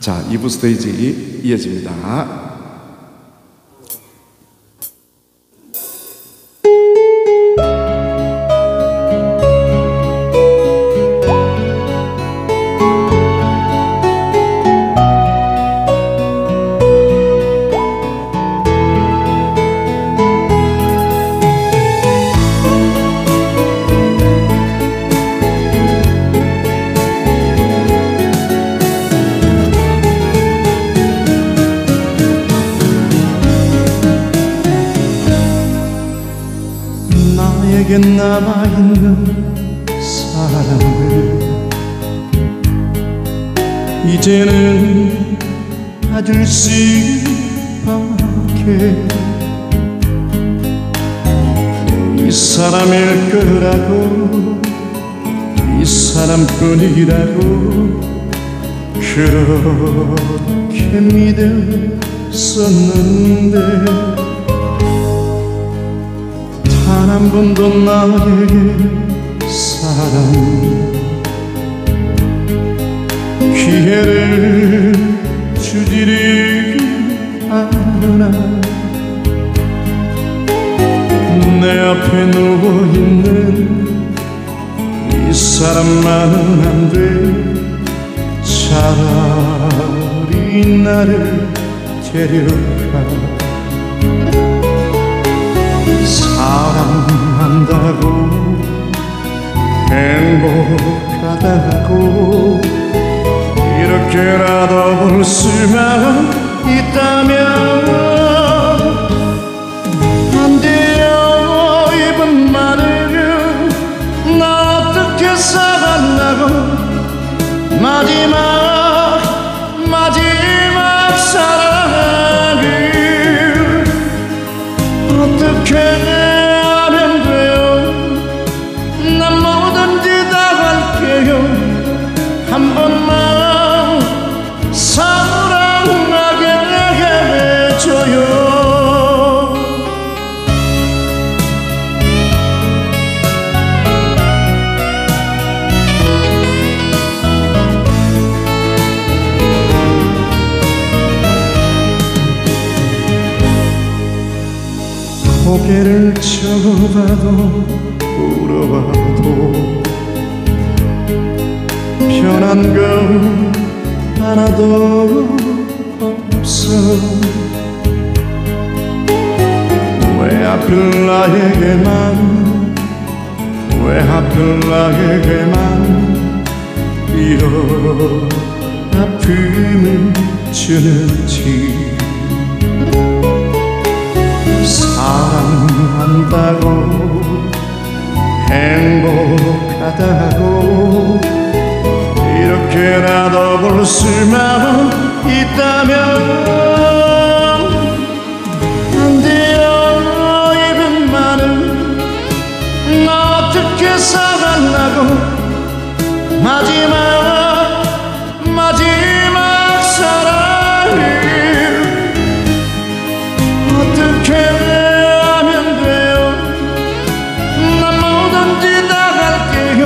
자, 2부 스테이지 이어집니다. 이제는 받을 수밖에 이 사람일 거라고 이 사람뿐이라고 그렇게 믿었었는데. 단 한 번도 나에게 사랑 기회를 주지를 않으나 내 앞에 누워있는 이 사람만은 안 돼. 차라리 나를 데려가. 사랑한다고 행복하다고 이렇게라도 볼 수만 있다면 하필 나에게만 왜 하필 나에게만 이런 아픔을 주는지. 사랑한다고 행복하다고 이렇게라도 볼 수만 있다면 살았나고 마지막 마지막 사랑을 어떻게 하면 돼요? 난 뭐든지 다 할게요.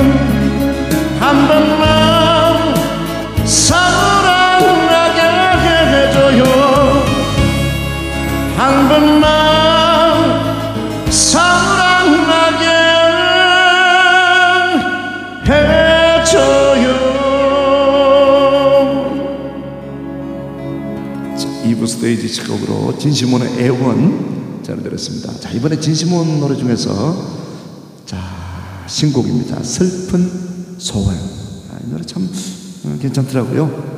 한 번만 사랑하게 해줘요. 한 번만 2부 스테이지 직곡으로 진시몬의 애원 잘 들었습니다. 자, 이번에 진시몬 노래 중에서 자, 신곡입니다. 슬픈 소원. 아, 이 노래 참 어, 괜찮더라고요.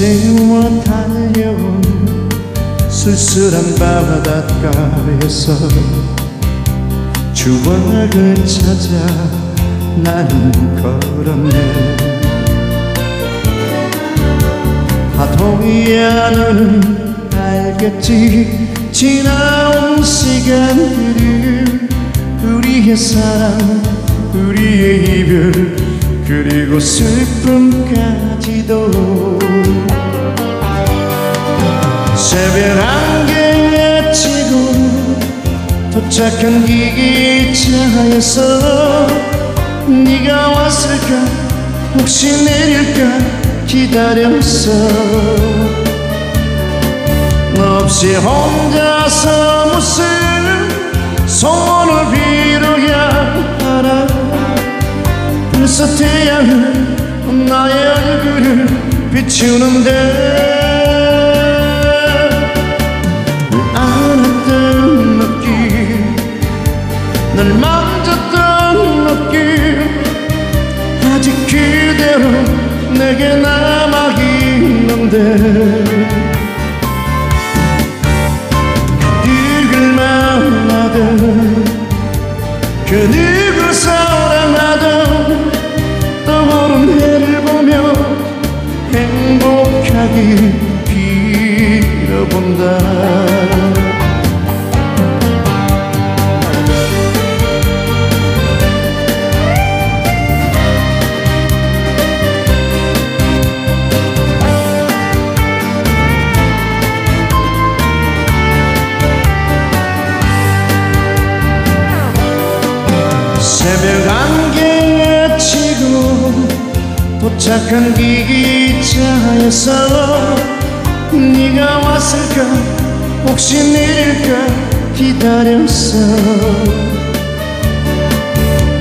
밤새워 달려온 쓸쓸한 바닷가에서 추억을 찾아 나는 걸었네. 파도야 너는 알겠지. 지나온 시간들을 우리 우리의 사랑 우리의 이별 그리고 슬픔까지도 새벽 안개에 치고 도착한 기차에서 네가 왔을까? 혹시 내릴까? 기다렸어. 너 없이 혼자서 무슨 소원을 빌어야 하나? 벌써 태양은 나의 얼굴을 비추는데 남 도착한 기차에서 네가 왔을까? 혹시 내릴까? 기다렸어.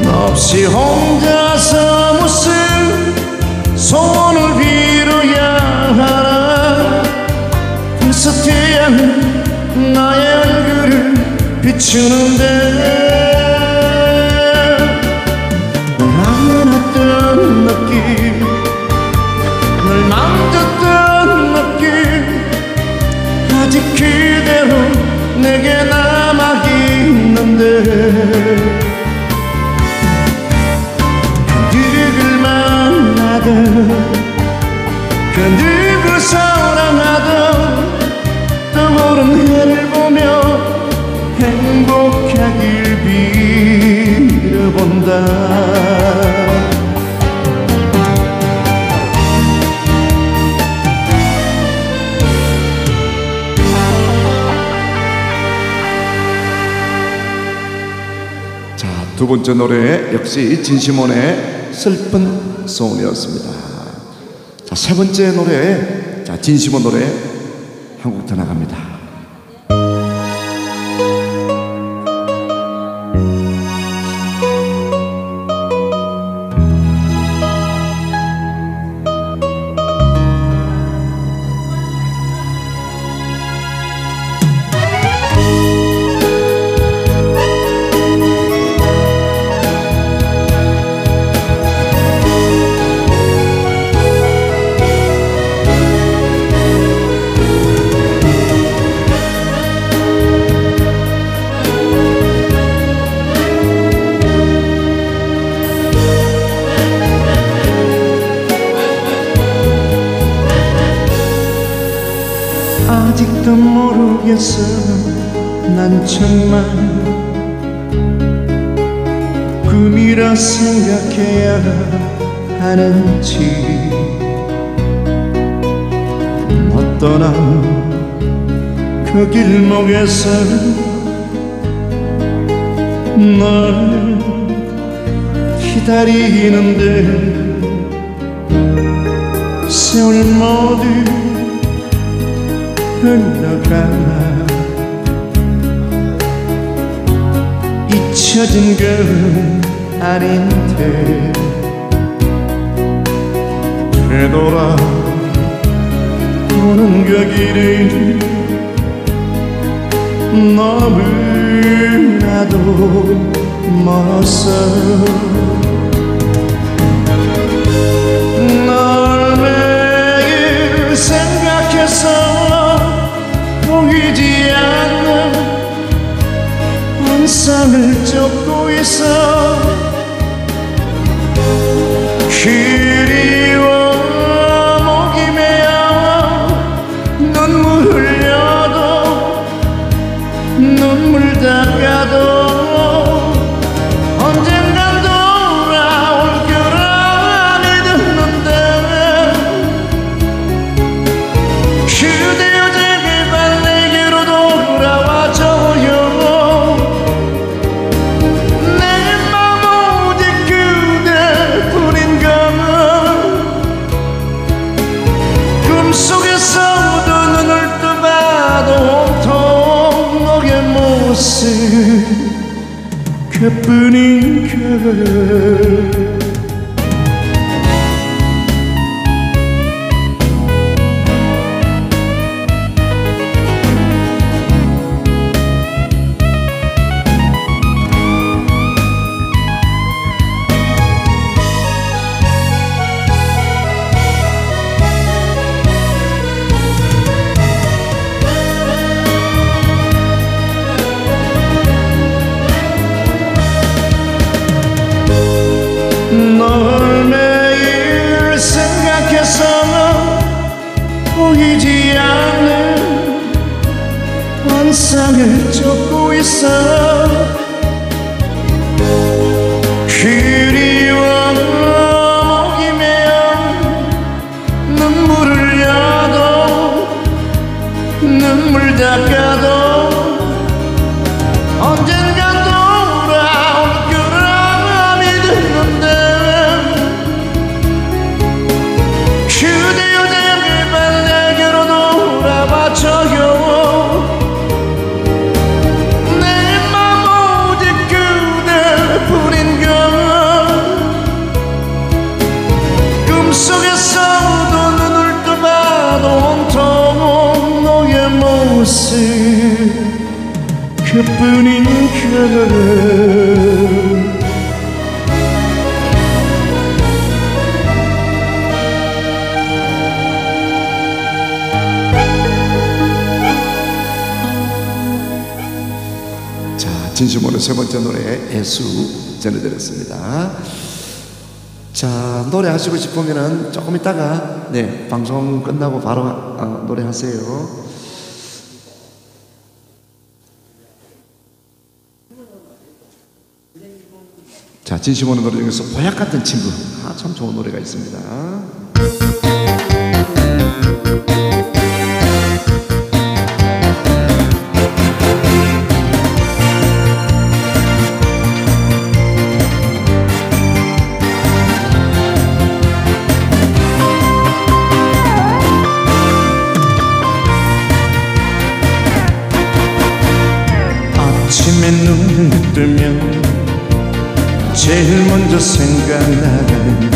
너 없이 혼자서 무슨 소원을 빌어야 하나? 벌써 태양은 나의 얼굴을 비추는데 아직 그대로 내게 남아있는데. 누굴 만나든 그 누구 사랑하든 떠오른 해를 보며 행복하길 빌어본다 두 번째 노래 역시 진시몬의 슬픈 소원이었습니다. 자, 세 번째 노래, 자, 진시몬 노래 한국부터 나갑니다. 모르겠어 난 정말 꿈이라 생각해야 하는지. 너 떠난 그 길목에서 널 기다리는데 세월 모두 흘러가. 잊혀진 건 아닌데 되돌아 오는 그 길이 너무나도 멀었어. 널 매일 생각해서 보이지 않는 환상을 쫓고 있어 그뿐인가 뿐인가 자, 진심으로 세 번째 노래 애수 전해드렸습니다. 자, 노래 하시고 싶으면은 조금 있다가 네 방송 끝나고 바로 어, 노래 하세요. 자, 진심으로 노래 중에서 보약 같은 친구, 아, 참 좋은 노래가 있습니다. 생각나는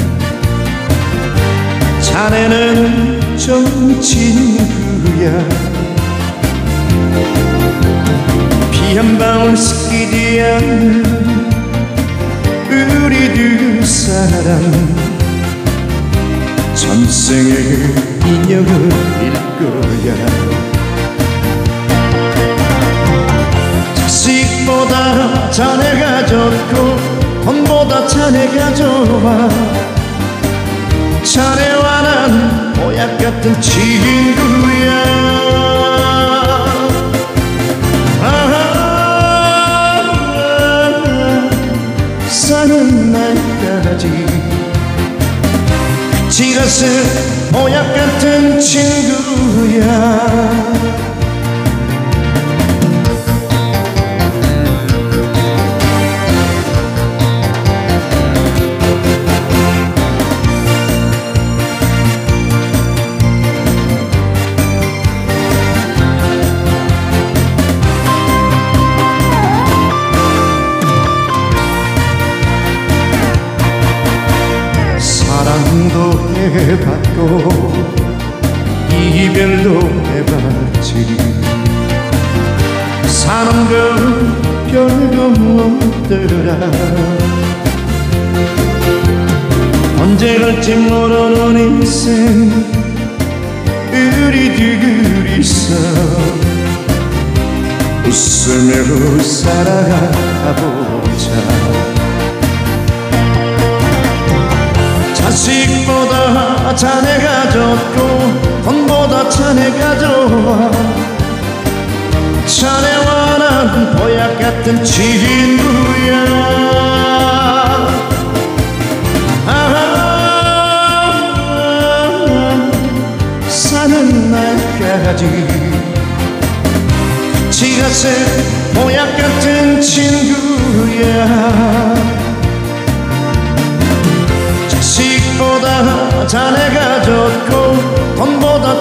자네는 좋은 친구야. 비 한 방울 섞이지 않는 우리 두 사람. 전생의 인연일 거야. 자식보다 자네가 좋고 돈보다 자네가 좋아 자네와 난 모약 같은 친구야. 아, 사는 날까지. 지가스 모약 같은 친구야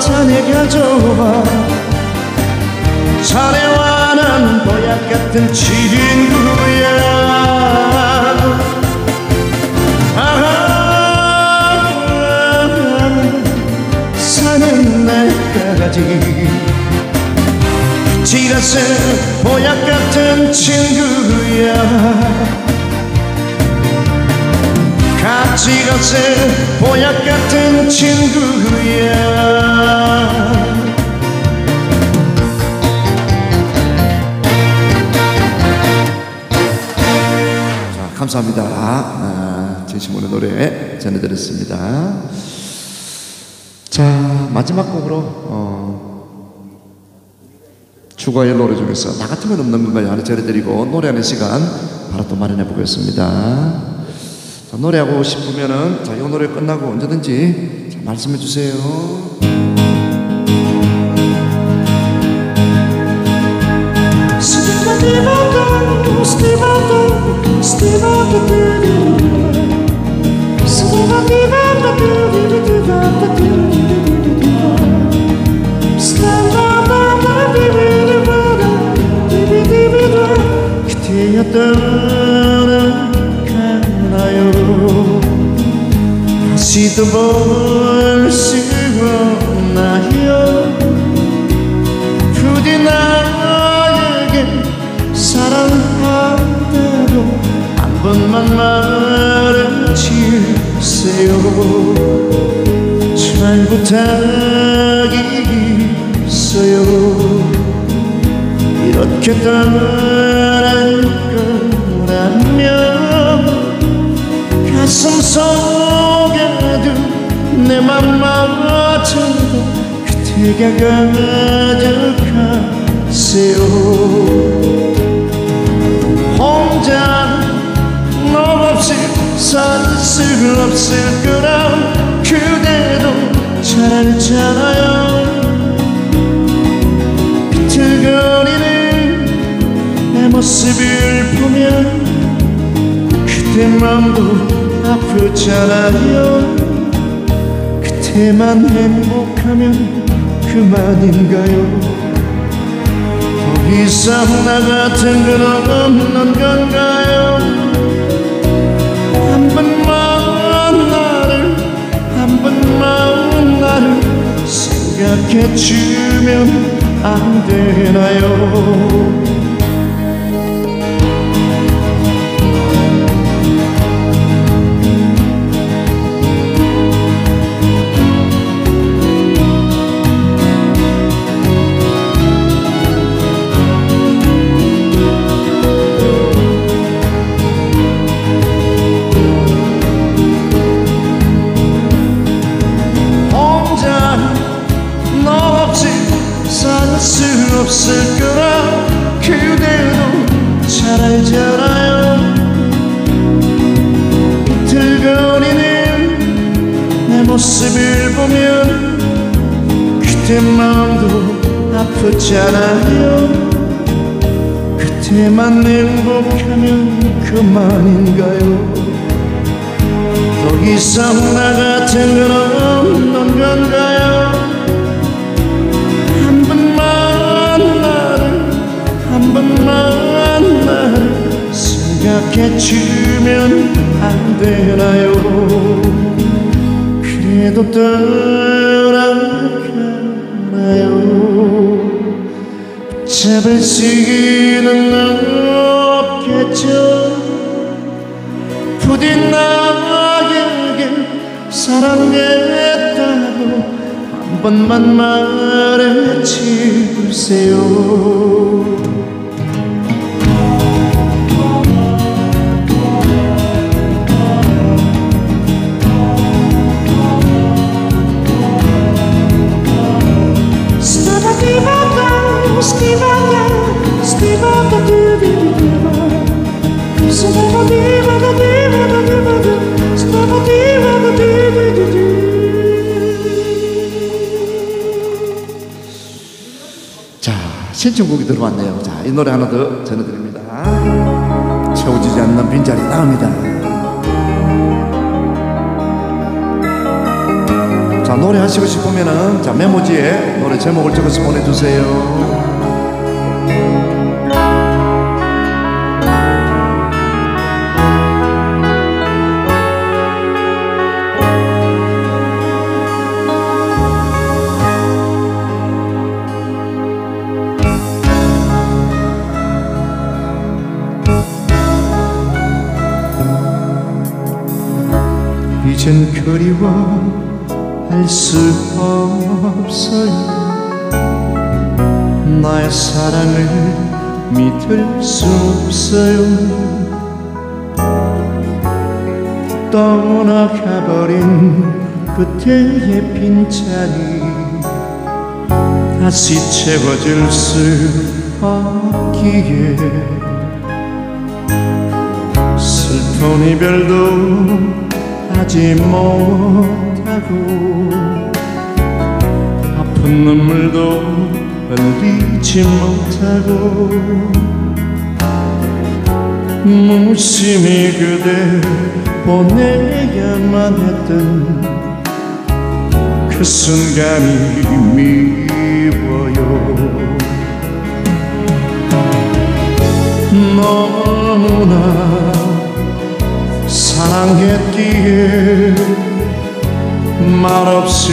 자네 가져와 자네와 난 보약 같은 친구야. 아하 사는 날까지. 지라스 보약 같은 친구야. 같이 가세 보약 같은 친구야 자, 감사합니다. 아, 진심원의 노래 전해드렸습니다. 자, 마지막 곡으로, 어, 추가의 노래 중에서 나 같으면 없는 건가요? 하나 전해드리고 노래하는 시간 바로 또 마련해 보겠습니다. 자, 노래하고 싶으면은, 자, 이 노래 끝나고 언제든지 자, 말씀해 주세요. 떠 다시 또볼수 없나요? 부디 나에게 사랑한다고 한 번만 말해주세요. 잘 부탁이겠어요. 이렇게 떠날 그대가 가져가세요. 혼자 너 없이 살수 없을 거라 그대도 잘 알잖아요. 비틀거리는 내 모습을 보면 그대 맘도 아프잖아요. 그때만 행복하면 그만인가요? 더 이상 나 같은 건 없는 건가요? 한 번만 나를 한 번만 나를 생각해 주면 안 되나요 없을 거라 그대도 잘 알잖아요. 비틀거리는 내 모습을 보면 그대 마음도 아프잖아요. 그때만 행복하면 그만인가요? 더 이상 나 같은 건 없는 건가요 생각해 주면 안 되나요? 그래도 떠나가나요? 잡을 수는 없겠죠. 부디 나에게 사랑했다고 한 번만 말해주세요 왔네요. 자, 이 노래 하나 더 전해드립니다. 채워지지 않는 빈자리 나옵니다. 자, 노래 하시고 싶으면은, 자, 메모지에 노래 제목을 적어서 보내주세요. 이젠 그리워 할 수 없어요. 나의 사랑을 믿을 수 없어요. 떠나가버린 그때의 빈자리 다시 채워질 수 없기에 슬픈 이별도 하지 못하고 아픈 눈물도 흘리지 못하고 무심히 그대 보내야만 했던 그 순간이 미워요. 너무나 사랑했기에 말없이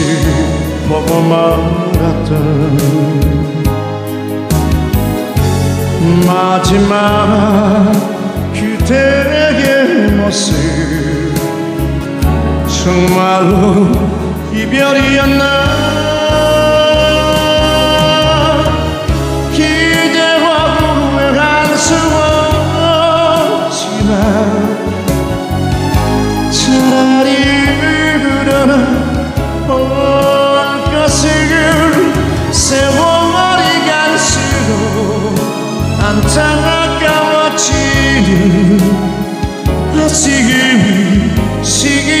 보고 말았던 마지막 그대의 모습 정말로 이별이었나 아직은 시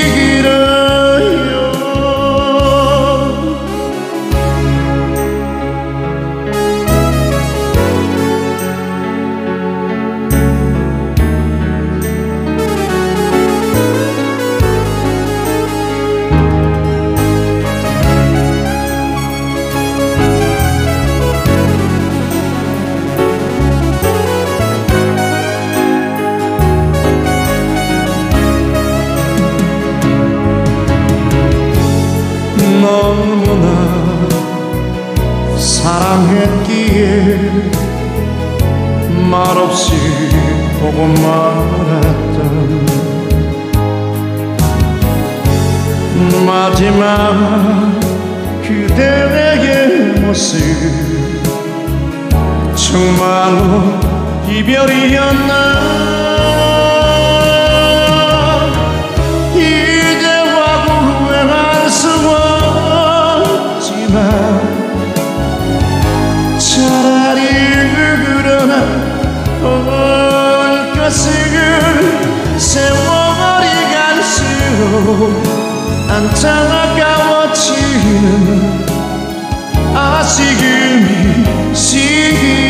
정말로 이별이었나 이제와 후회할 수 없지만 차라리 그러나 올 것을 세월이 갈수록 아직은 시기여요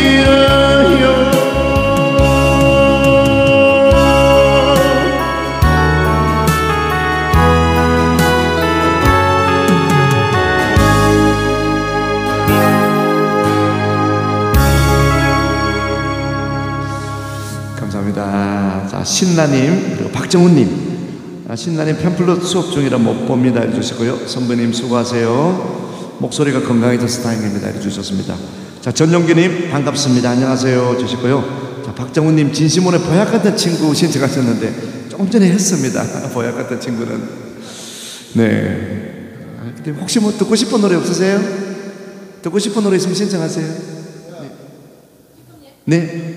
감사합니다. 자, 신나님, 그리고 박정훈님. 아, 신나님 팸플릿 수업 중이라 못 봅니다. 해주시고요. 선배님 수고하세요. 목소리가 건강해져서 다행입니다. 해주셨습니다. 자, 전용기님 반갑습니다. 안녕하세요. 주시고요. 자, 박정훈님 진심원의 보약 같은 친구 신청하셨는데 조금 전에 했습니다. 보약 같은 친구는. 네. 아, 근데 혹시 뭐 듣고 싶은 노래 없으세요? 듣고 싶은 노래 있으면 신청하세요. 네. 네.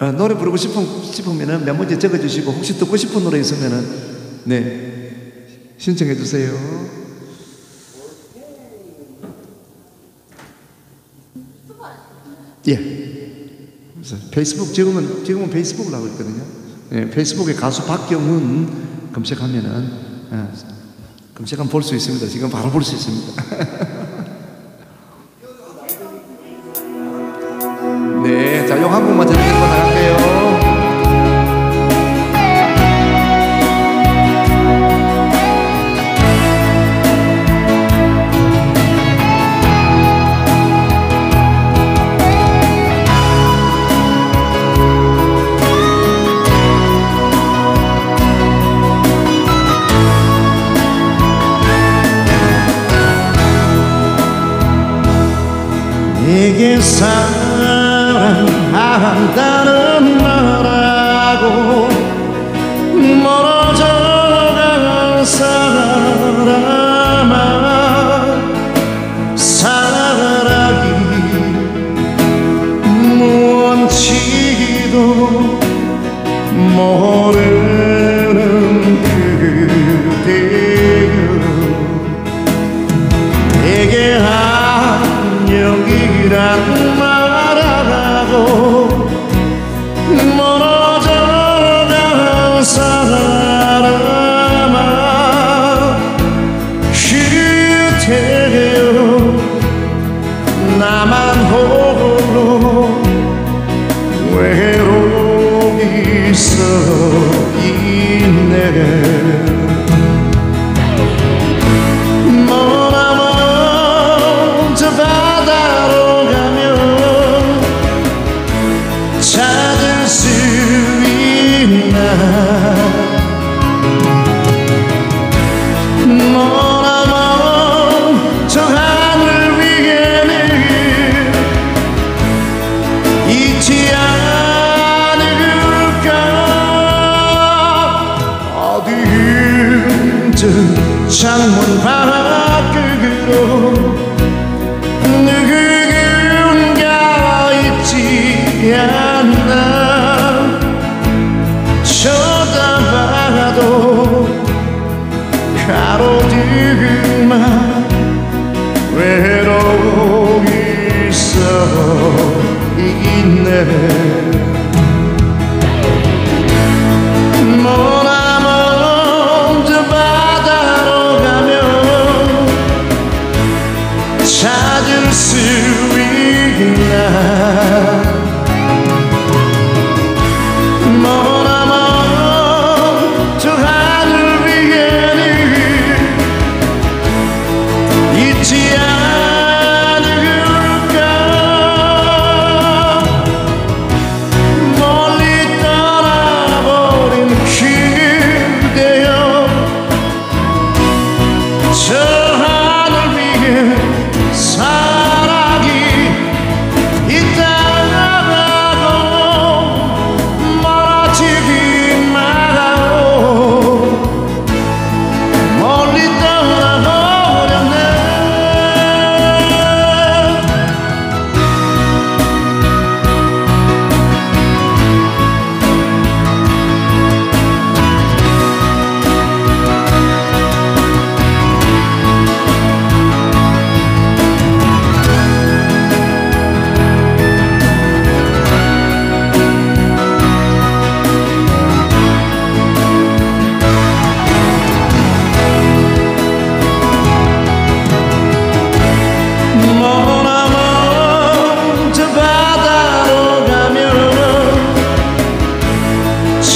어, 노래 부르고 싶은, 싶으면은 몇 문제 적어주시고 혹시 듣고 싶은 노래 있으면은 네 신청해 주세요. 예. 페이스북 지금은 지금은 페이스북을 하고 있거든요. 예, 페이스북에 가수 박경훈 검색하면은 예, 검색하면 볼 수 있습니다. 지금 바로 볼 수 있습니다. 네, 자, 용한전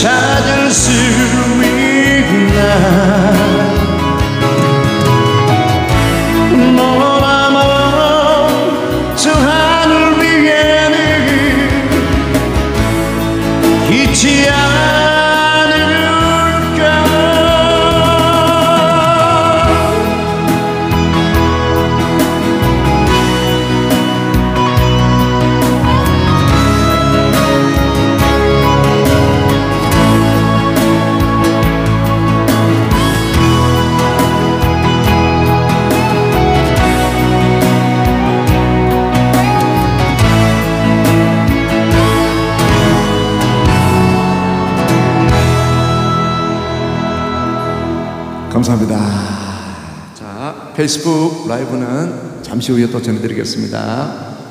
찾을 수 있나? 페이스북 라이브는 잠시 후에 또 전해드리겠습니다.